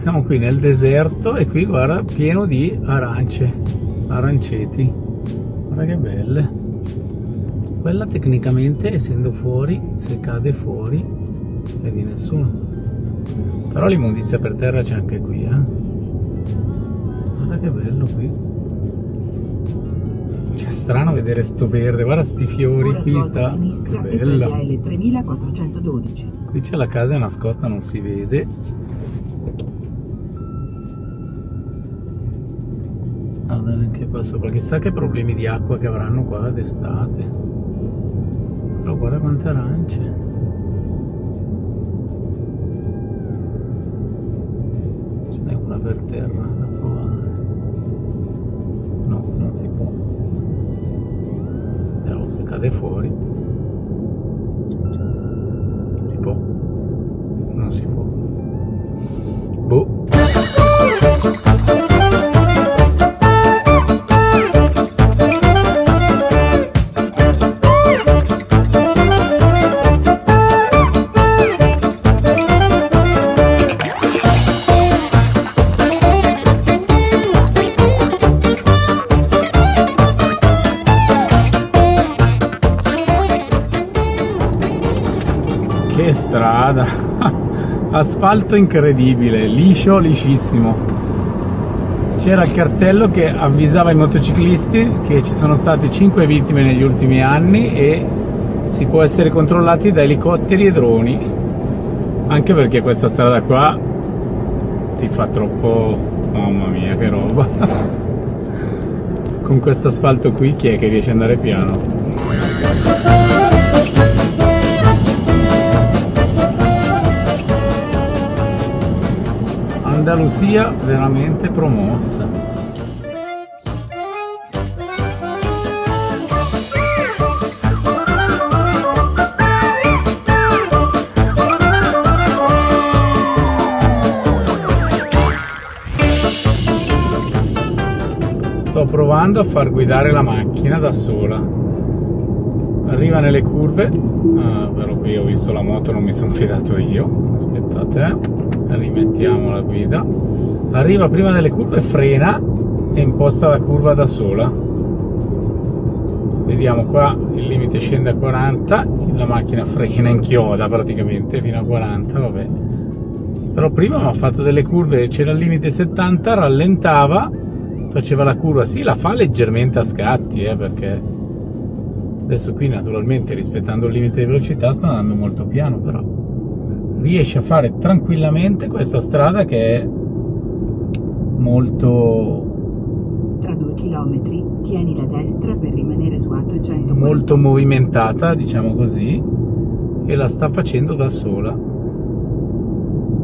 siamo qui nel deserto e qui guarda pieno di arance aranceti. Guarda che belle. Quella tecnicamente essendo fuori se cade fuori è di nessuno. Però l'immondizia per terra c'è anche qui eh? guarda che bello qui. C'è strano vedere sto verde. Guarda sti fiori Ora qui sta sinistra che 3412. qui c'è la casa nascosta non si vede qua. Sopra chissà che problemi di acqua che avranno qua d'estate. Però guarda quante arance. Ce n'è una per terra da provare. No non si può. Però se cade fuori. Si può. Non si può strada! Asfalto incredibile, liscio, liscissimo. C'era il cartello che avvisava i motociclisti che ci sono state 5 vittime negli ultimi anni e si può essere controllati da elicotteri e droni. Anche perché questa strada qua ti fa troppo... Mamma mia, che roba! Con questo asfalto qui chi è che riesce ad andare piano? Andalusia veramente promossa. Sto provando a far guidare la macchina da sola. Arriva nelle curve, ah, però qui ho visto la moto, non mi sono fidato io. Aspettate, eh. Rimettiamo la guida. Arriva prima delle curve, frena e imposta la curva da sola. Vediamo qua il limite scende a 40, la macchina frena inchioda praticamente fino a 40, vabbè. Però prima ha fatto delle curve, c'era il limite 70, rallentava, faceva la curva, sì la fa leggermente a scatti, eh, perché adesso qui naturalmente rispettando il limite di velocità sta andando molto piano, però riesce a fare tranquillamente questa strada che è molto Tra due chilometri, tieni la destra per rimanere su atto 140. molto movimentata, diciamo così, e la sta facendo da sola.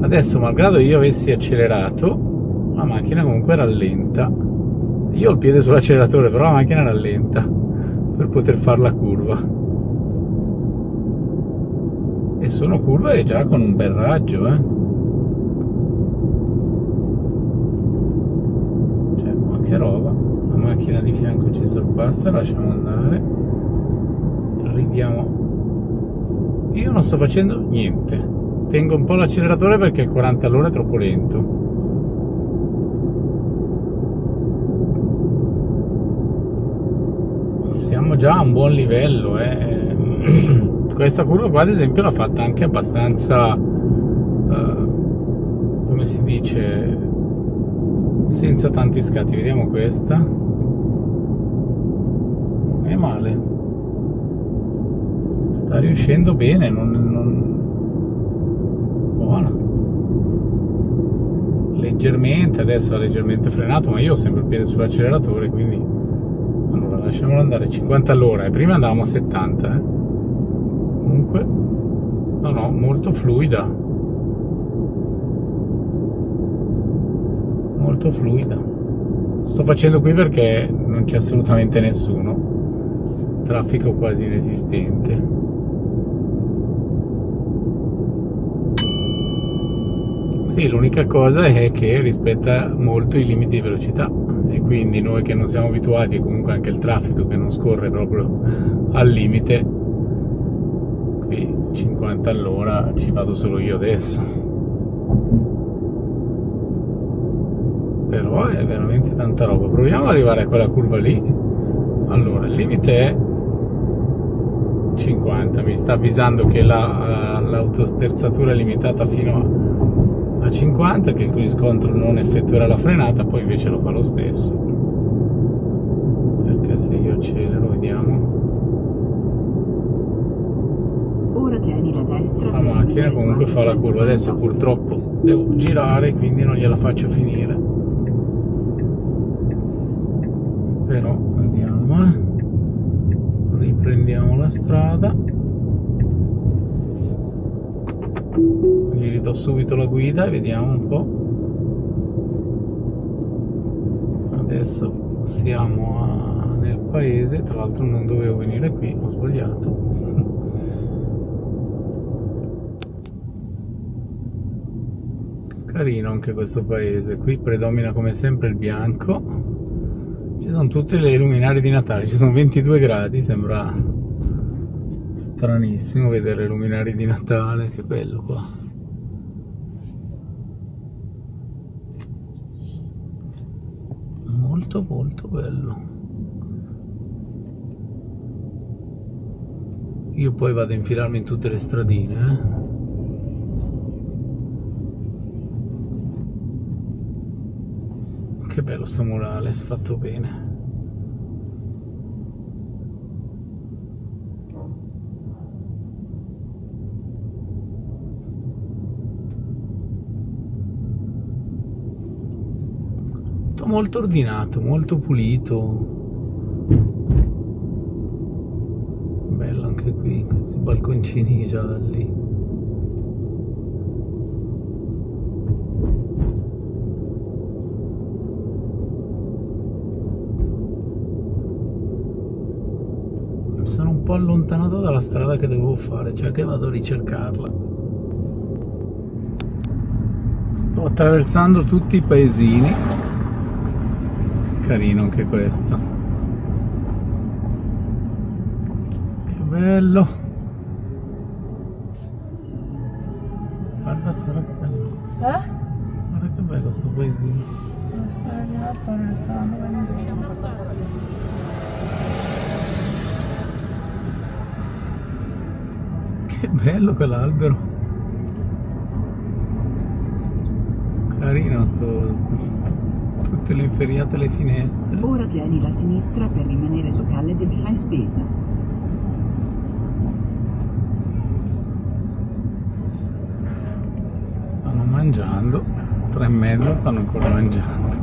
Adesso, malgrado io avessi accelerato, la macchina comunque rallenta. Io ho il piede sull'acceleratore, però la macchina rallenta per poter fare la curva. E sono curve già con un bel raggio, eh. Cioè, ma che roba. La macchina di fianco ci sorpassa, lasciamo andare. Ridiamo. Io non sto facendo niente. Tengo un po' l'acceleratore perché il 40 all'ora è troppo lento. Siamo già a un buon livello, eh. Questa curva qua ad esempio l'ha fatta anche abbastanza eh, come si dice senza tanti scatti. Vediamo questa. Non è male. Sta riuscendo bene, non, non... buona. Leggermente, adesso ha leggermente frenato, ma io ho sempre il piede sull'acceleratore, quindi allora lasciamolo andare 50 all'ora e prima andavamo a 70, eh. Comunque no no, molto fluida. Molto fluida. Sto facendo qui perché non c'è assolutamente nessuno. Traffico quasi inesistente. Sì, l'unica cosa è che rispetta molto i limiti di velocità e quindi noi che non siamo abituati comunque anche il traffico che non scorre proprio al limite, 50 all'ora ci vado solo io adesso. però è veramente tanta roba. Proviamo ad arrivare a quella curva lì. Allora il limite è 50 mi sta avvisando che la, l'autosterzatura è limitata fino a 50 che il riscontro non effettuerà la frenata poi invece lo fa lo stesso. Perché se io accelero vediamo Ora tieni la macchina comunque fa la curva. Adesso purtroppo devo girare quindi non gliela faccio finire. Però vediamo eh. riprendiamo la strada. Gli ridò subito la guida e vediamo un po' adesso siamo a, nel paese. Tra l'altro non dovevo venire qui ho sbagliato carino anche questo paese. Qui predomina come sempre il bianco. Ci sono tutte le luminarie di Natale ci sono 22 gradi sembra stranissimo vedere le luminarie di Natale che bello qua. Molto molto bello. Io poi vado a infilarmi in tutte le stradine eh che bello sto murale, fatto bene. Molto ordinato, molto pulito. Bello anche qui, questi balconcini già da lì. sono un po' allontanato dalla strada che dovevo fare, cioè che vado a ricercarla. Sto attraversando tutti i paesini. Carino anche questo. Che bello. Guarda sarà che bello. Eh? Guarda che bello sto paesino. Che bello quell'albero. Carino sto, tutte le inferriate alle finestre. Ora tieni la sinistra per rimanere su Calle de Villa in Spesa. Stanno mangiando, tre e mezza stanno ancora mangiando.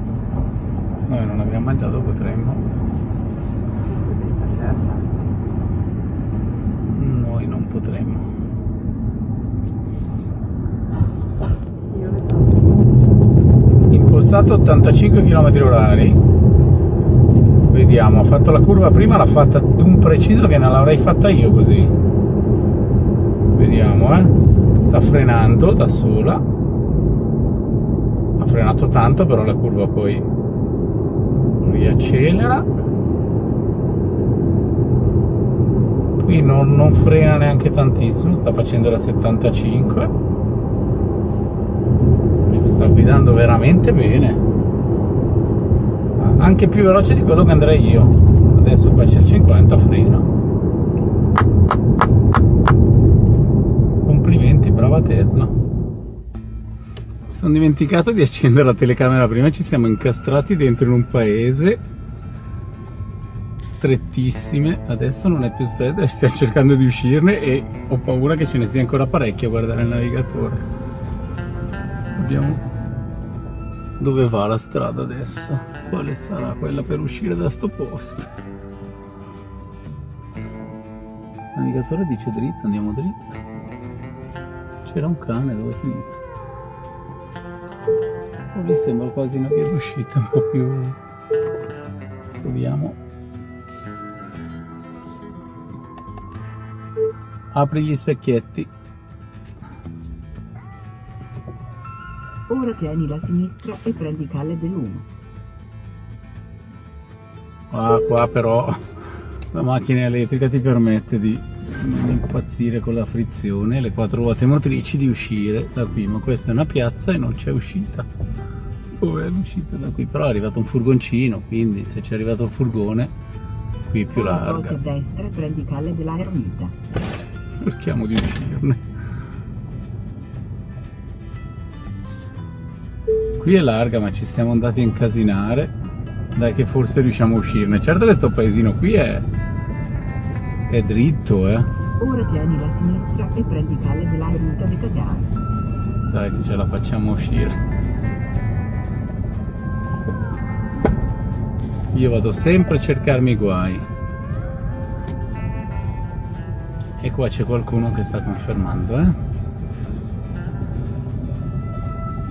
Noi non abbiamo mangiato, potremmo. Sì, stasera salta. Noi non potremmo. Io Impostato 85 km orari. Vediamo, ha fatto la curva prima, l'ha fatta d'un preciso che non l'avrei fatta io così. Vediamo, eh. Sta frenando da sola. Ha frenato tanto, però la curva poi riaccelera. Qui non, non frena neanche tantissimo, sta facendo la 75. Sta guidando veramente bene. Anche più veloce di quello che andrei io. Adesso qua c'è il 50 freno. Complimenti brava Tesla. Mi sono dimenticato di accendere la telecamera prima ci siamo incastrati dentro in un paese strettissime. Adesso non è più stretta stiamo cercando di uscirne e ho paura che ce ne sia ancora parecchio a guardare il navigatore abbiamo dove va la strada adesso? Quale sarà quella per uscire da sto posto? Il navigatore dice dritto, andiamo dritto. C'era un cane, dove è finito? Oh, lì sembra quasi una via d'uscita un po' più... Proviamo. Apri gli specchietti. Ora tieni la sinistra e prendi Calle dell'Uno. Ah, qua però la macchina elettrica ti permette di non impazzire con la frizione, le quattro ruote motrici di uscire da qui, ma questa è una piazza e non c'è uscita. Dove è l'uscita da qui? Però è arrivato un furgoncino, quindi se c'è arrivato il furgone, qui è più larga. a destra e prendi calle della Ermita. Cerchiamo di uscirne. Qui è larga, ma ci siamo andati a incasinare. Dai che forse riusciamo a uscirne. Certo che sto paesino qui è... è dritto, eh. Ora tieni la sinistra e prendi calle della Ermita di Cagare. Dai che ce la facciamo uscire. Io vado sempre a cercarmi i guai. E qua c'è qualcuno che sta confermando, eh?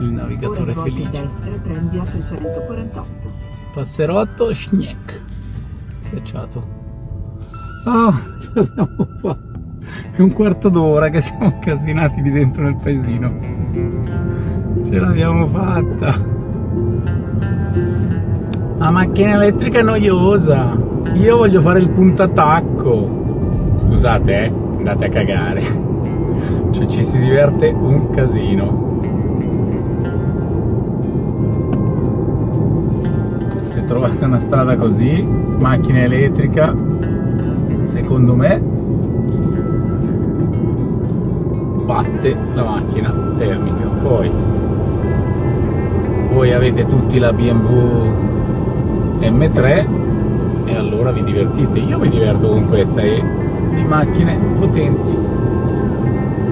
Il navigatore felice. destra prendi a 648. Passerotto, schneck. Schiacciato. Oh, ce l'abbiamo fatta. È un quarto d'ora che siamo incasinati lì dentro nel paesino. Ce l'abbiamo fatta. La macchina elettrica è noiosa. Io voglio fare il puntatacco. Scusate, eh, andate a cagare. Cioè ci si diverte un casino. Trovate una strada così, macchina elettrica, secondo me batte la macchina termica. Poi voi avete tutti la BMW M3 e allora vi divertite. Io mi diverto con questa e di macchine potenti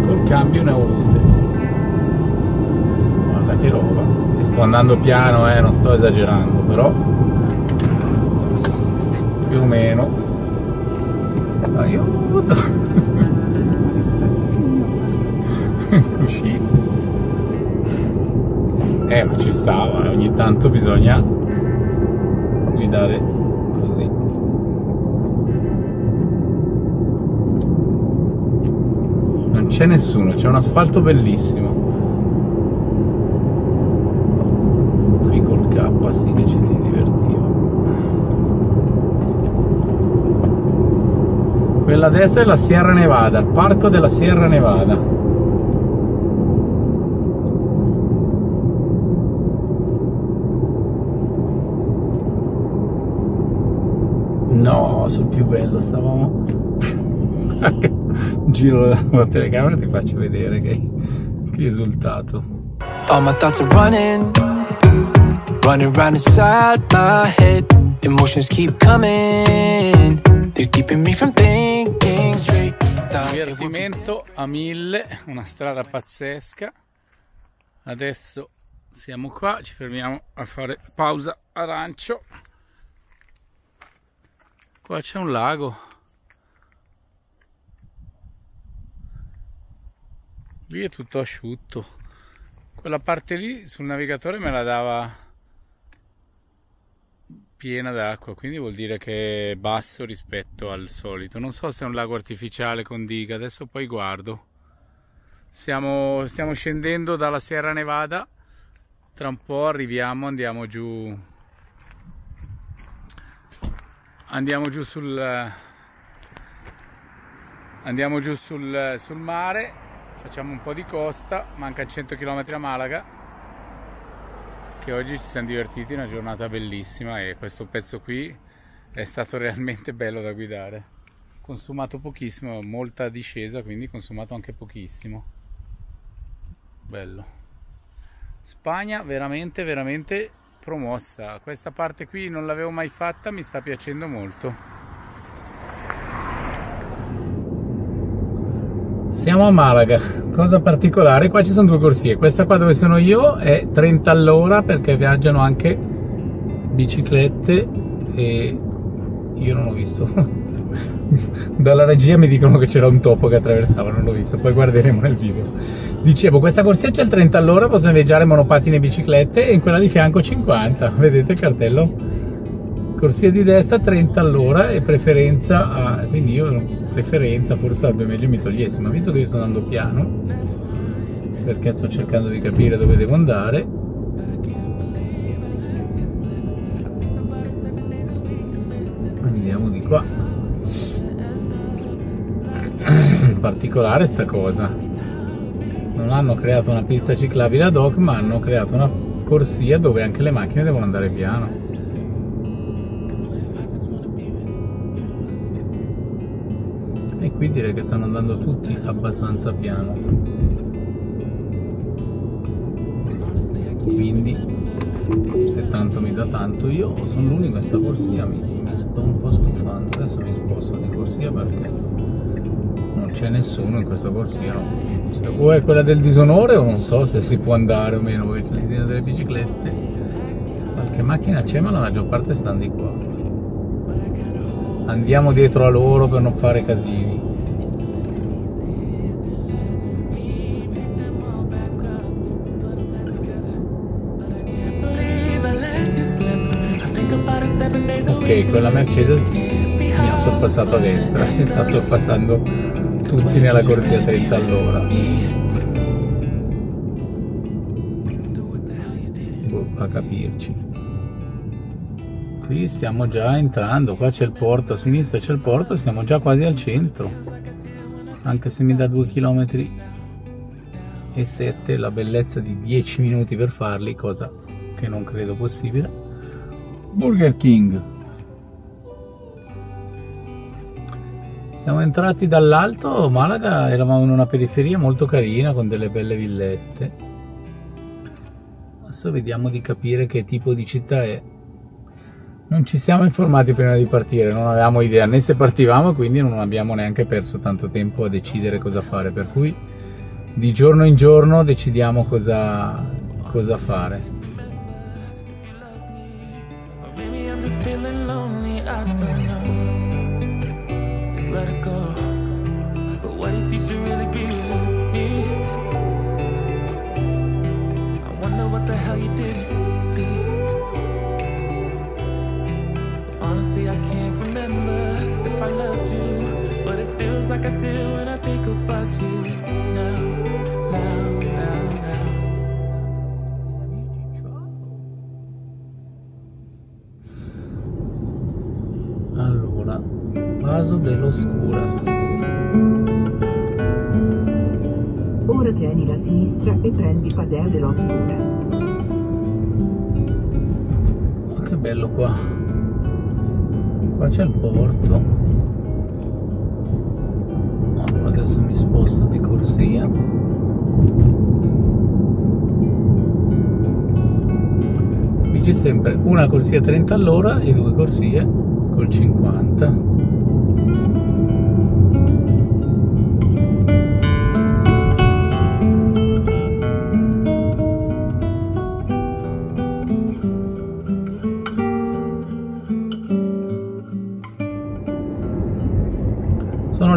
col cambio ne ho avute. Guarda che roba. E sto andando piano, eh, non sto esagerando, però più o meno. Aiuto! Uscito. Eh, ma ci stava, eh, ogni tanto bisogna guidare così. Non c'è nessuno, c'è un asfalto bellissimo. Qui col K sì che ci ti divertiva. Quella a destra è la Sierra Nevada, il parco della Sierra Nevada. No, sul più bello stavamo. Giro la telecamera e ti faccio vedere che, che risultato. All my thoughts are running, running round inside my head. Emotions keep coming, they're keeping me from thinking straight. Divertimento a mille, una strada pazzesca. Adesso siamo qua, ci fermiamo a fare pausa arancio. Qua c'è un lago. Lì è tutto asciutto. Quella parte lì sul navigatore me la dava piena d'acqua, quindi vuol dire che è basso rispetto al solito. Non so se è un lago artificiale con diga, adesso poi guardo. Siamo, stiamo scendendo dalla Sierra Nevada, tra un po' arriviamo, andiamo giù. Andiamo giù sul. Andiamo giù sul, sul mare, facciamo un po' di costa, manca 100 km a Malaga che oggi ci siamo divertiti, una giornata bellissima e questo pezzo qui è stato realmente bello da guidare. Consumato pochissimo, molta discesa, quindi consumato anche pochissimo. Bello. Spagna veramente, veramente promossa. Questa parte qui non l'avevo mai fatta, mi sta piacendo molto. Siamo a Malaga, cosa particolare, qua ci sono due corsie, questa qua dove sono io è 30 all'ora perché viaggiano anche biciclette e io non ho visto. Dalla regia mi dicono che c'era un topo che attraversava, non l'ho visto, poi guarderemo nel video. Dicevo, questa corsia c'è il 30 all'ora, possono viaggiare monopattini e biciclette e in quella di fianco 50, vedete il cartello? Corsia di destra 30 all'ora e preferenza a quindi io preferenza forse sarebbe meglio mi togliessi ma visto che io sto andando piano perché sto cercando di capire dove devo andare andiamo di qua particolare sta cosa non hanno creato una pista ciclabile ad hoc ma hanno creato una corsia dove anche le macchine devono andare piano. Qui direi che stanno andando tutti abbastanza piano. Quindi, se tanto mi dà tanto, io sono l'unico in sta corsia, mi, mi sto un po' stufando. Adesso mi sposto di corsia perché non c'è nessuno in questa corsia. No? O è quella del disonore o non so se si può andare o meno, perché il disegno delle biciclette. Qualche macchina c'è, ma la maggior parte stanno di qua. Andiamo dietro a loro per non fare casini. Quella Mercedes mi ha sorpassato a destra e sta sorpassando tutti nella corsia 30 all'ora. Boh, a capirci. Qui stiamo già entrando, qua c'è il porto, a sinistra c'è il porto, siamo già quasi al centro. Anche se mi dà 2 km e 7 la bellezza di 10 minuti per farli, cosa che non credo possibile. Burger King. Siamo entrati dall'alto, Malaga eravamo in una periferia molto carina con delle belle villette. Adesso vediamo di capire che tipo di città è. Non ci siamo informati prima di partire, non avevamo idea né se partivamo, quindi non abbiamo neanche perso tanto tempo a decidere cosa fare, per cui di giorno in giorno decidiamo cosa, cosa fare. Like I do when I think about you. Now, now, now, now. Allora, Vaso de los Curas. Ora tieni la sinistra e prendi Paseo de los Curas. Ma che bello qua. Qua c'è il porto. Qui c'è sempre una corsia 30 all'ora e due corsie col 50.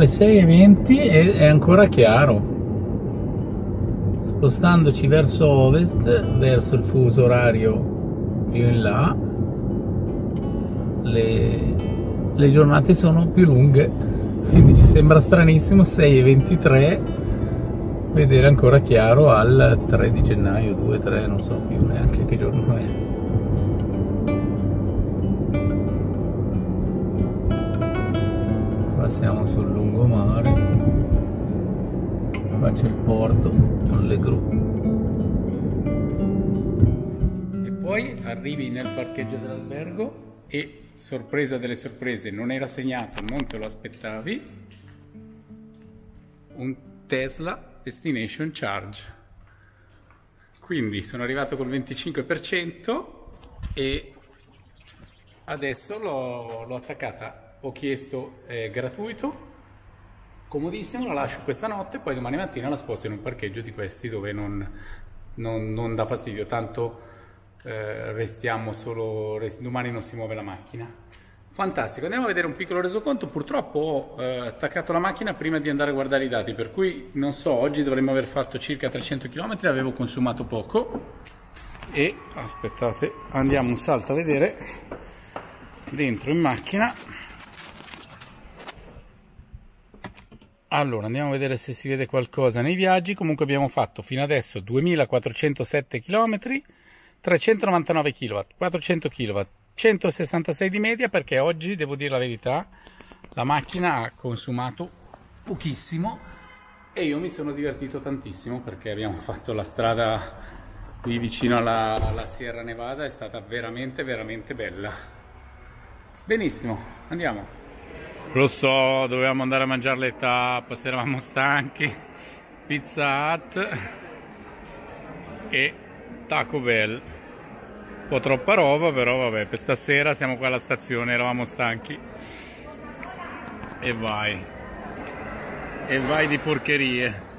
Le 6.20 e è ancora chiaro. Spostandoci verso ovest, verso il fuso orario più in là, le, le giornate sono più lunghe. Quindi ci sembra stranissimo 6.23 vedere ancora chiaro al 3 di gennaio, 2, 3, non so più neanche che giorno è. Lungomare, qua c'è il porto con le gru. E poi arrivi nel parcheggio dell'albergo e, sorpresa delle sorprese, non era segnato, non te lo aspettavi, un Tesla Destination Charge. Quindi sono arrivato col 25% e adesso l'ho, attaccata, ho chiesto eh, gratuito, comodissimo, la lascio questa notte, poi domani mattina la sposto in un parcheggio di questi dove non, non, non dà fastidio, tanto eh, restiamo solo, rest- domani non si muove la macchina. Fantastico, andiamo a vedere un piccolo resoconto, purtroppo ho eh, attaccato la macchina prima di andare a guardare i dati, per cui non so, oggi dovremmo aver fatto circa 300 km, avevo consumato poco e aspettate, andiamo un salto a vedere dentro in macchina. Allora, andiamo a vedere se si vede qualcosa nei viaggi. Comunque abbiamo fatto fino adesso 2407 km, 399 kW, 400 kW, 166 di media perché oggi, devo dire la verità, la macchina ha consumato pochissimo e io mi sono divertito tantissimo perché abbiamo fatto la strada qui vicino alla, alla Sierra Nevada è stata veramente veramente bella. Benissimo, andiamo. Lo so, dovevamo andare a mangiare le tapas, eravamo stanchi. Pizza Hut e Taco Bell. Un po' troppa roba, però vabbè, per stasera siamo qua alla stazione, eravamo stanchi. E vai. E vai di porcherie.